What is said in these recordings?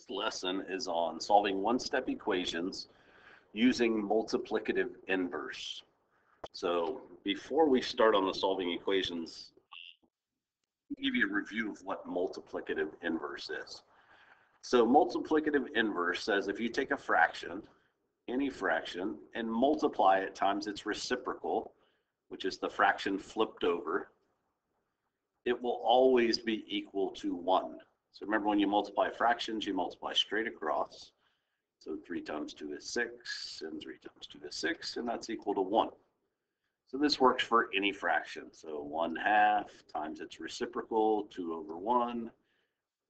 This lesson is on solving one-step equations using multiplicative inverse. So before we start on the solving equations, give you a review of what multiplicative inverse is. So multiplicative inverse says if you take a fraction, any fraction, and multiply it times its reciprocal, which is the fraction flipped over, it will always be equal to 1. So remember when you multiply fractions, you multiply straight across. So 3 times 2 is 6, and 3 times 2 is 6, and that's equal to 1. So this works for any fraction. So 1 half times its reciprocal, 2 over 1,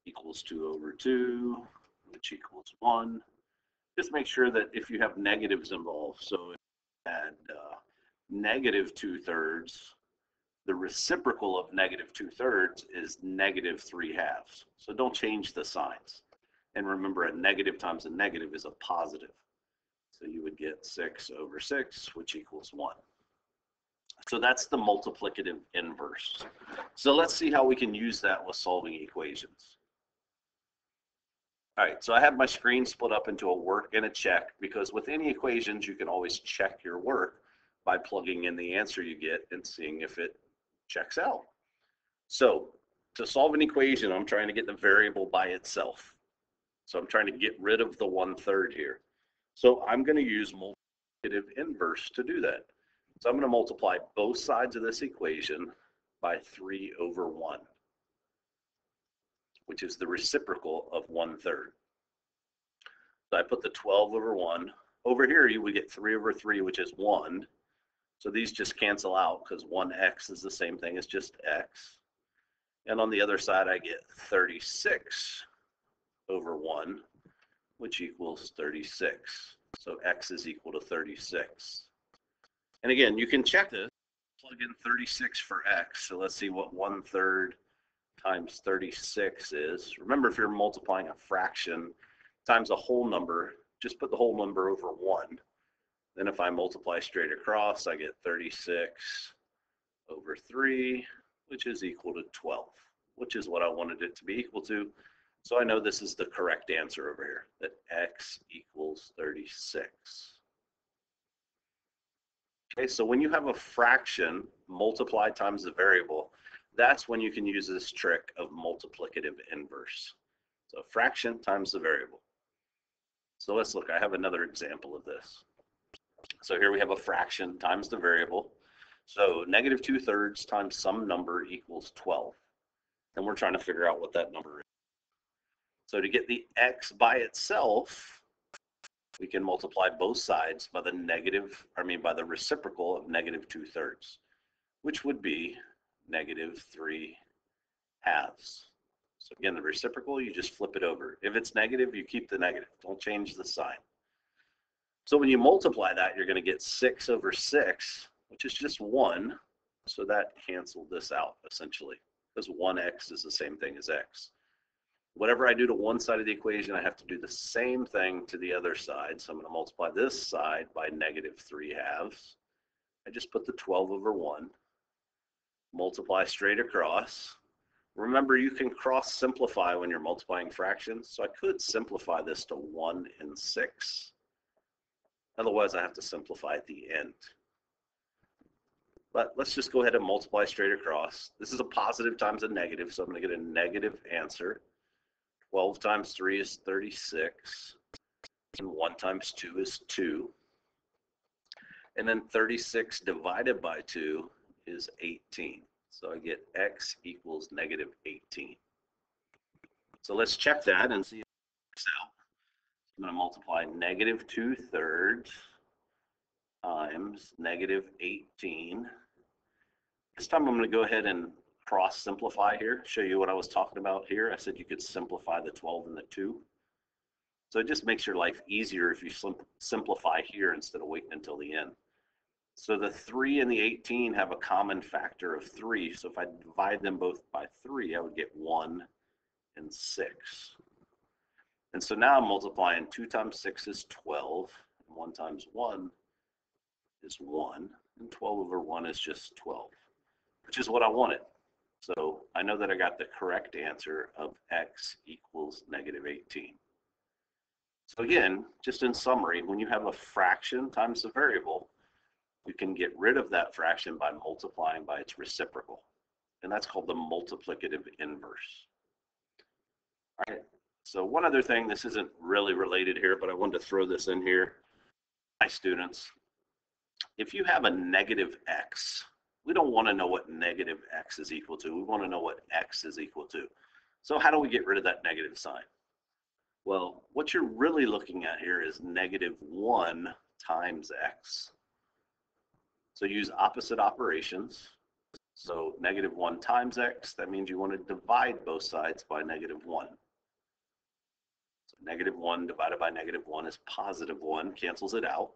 equals 2 over 2, which equals 1. Just make sure that if you have negatives involved, so if you had uh, negative 2 thirds, the reciprocal of negative 2 thirds is negative 3 halves. So don't change the signs. And remember, a negative times a negative is a positive. So you would get 6 over 6, which equals 1. So that's the multiplicative inverse. So let's see how we can use that with solving equations. All right, so I have my screen split up into a work and a check because with any equations, you can always check your work by plugging in the answer you get and seeing if it checks out. So to solve an equation, I'm trying to get the variable by itself. So I'm trying to get rid of the one third here. So I'm going to use multiplicative inverse to do that. So I'm going to multiply both sides of this equation by 3 over 1, which is the reciprocal of 1 third. So I put the 12 over 1. Over here, you would get 3 over 3, which is 1. So these just cancel out because 1x is the same thing as just x. And on the other side, I get 36 over 1, which equals 36. So x is equal to 36. And again, you can check this. Plug in 36 for x. So let's see what 1 third times 36 is. Remember, if you're multiplying a fraction times a whole number, just put the whole number over 1. Then if I multiply straight across, I get 36 over 3, which is equal to 12, which is what I wanted it to be equal to. So I know this is the correct answer over here, that x equals 36. Okay, so when you have a fraction multiplied times the variable, that's when you can use this trick of multiplicative inverse. So fraction times the variable. So let's look, I have another example of this. So here we have a fraction times the variable. So negative 2 thirds times some number equals 12. And we're trying to figure out what that number is. So to get the x by itself, we can multiply both sides by the negative, I mean by the reciprocal of negative 2 thirds, which would be negative 3 halves. So again, the reciprocal, you just flip it over. If it's negative, you keep the negative. Don't change the sign. So when you multiply that, you're going to get 6 over 6, which is just 1. So that canceled this out, essentially, because 1x is the same thing as x. Whatever I do to one side of the equation, I have to do the same thing to the other side. So I'm going to multiply this side by negative 3 halves. I just put the 12 over 1. Multiply straight across. Remember, you can cross simplify when you're multiplying fractions. So I could simplify this to 1 and 6. Otherwise, I have to simplify at the end. But let's just go ahead and multiply straight across. This is a positive times a negative, so I'm going to get a negative answer. 12 times 3 is 36, and 1 times 2 is 2. And then 36 divided by 2 is 18. So I get x equals negative 18. So let's check that and see if it works out. I'm going to multiply negative 2 thirds times negative 18. This time I'm going to go ahead and cross simplify here, show you what I was talking about here. I said you could simplify the 12 and the 2. So it just makes your life easier if you simplify here instead of waiting until the end. So the 3 and the 18 have a common factor of 3. So if I divide them both by 3, I would get 1 and 6. And so now I'm multiplying 2 times 6 is 12, and 1 times 1 is 1, and 12 over 1 is just 12, which is what I wanted. So I know that I got the correct answer of x equals negative 18. So again, just in summary, when you have a fraction times the variable, you can get rid of that fraction by multiplying by its reciprocal. And that's called the multiplicative inverse. All right. So one other thing, this isn't really related here, but I wanted to throw this in here. My students, if you have a negative x, we don't want to know what negative x is equal to. We want to know what x is equal to. So how do we get rid of that negative sign? Well, what you're really looking at here is negative 1 times x. So use opposite operations. So negative 1 times x, that means you want to divide both sides by negative 1. Negative 1 divided by negative 1 is positive 1, cancels it out.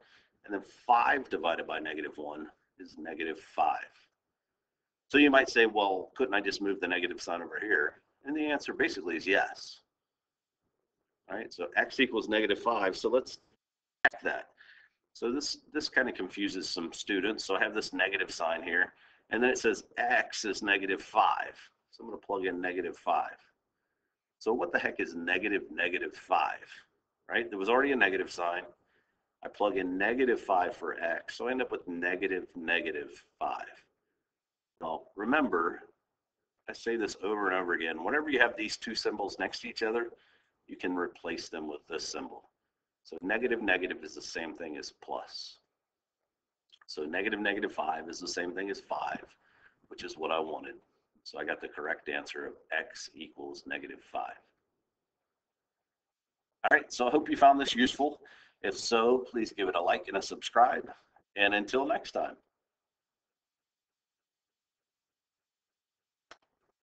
And then 5 divided by negative 1 is negative 5. So you might say, well, couldn't I just move the negative sign over here? And the answer basically is yes. All right, so x equals negative 5. So let's check that. So this, this kind of confuses some students. So I have this negative sign here, and then it says x is negative 5. So I'm going to plug in negative 5. So what the heck is negative negative 5? Right, there was already a negative sign. I plug in negative 5 for x, so I end up with negative negative 5. Now, remember, I say this over and over again, whenever you have these two symbols next to each other, you can replace them with this symbol. So negative negative is the same thing as plus. So negative negative 5 is the same thing as 5, which is what I wanted. So I got the correct answer of x equals negative 5. All right, so I hope you found this useful. If so, please give it a like and a subscribe. And until next time.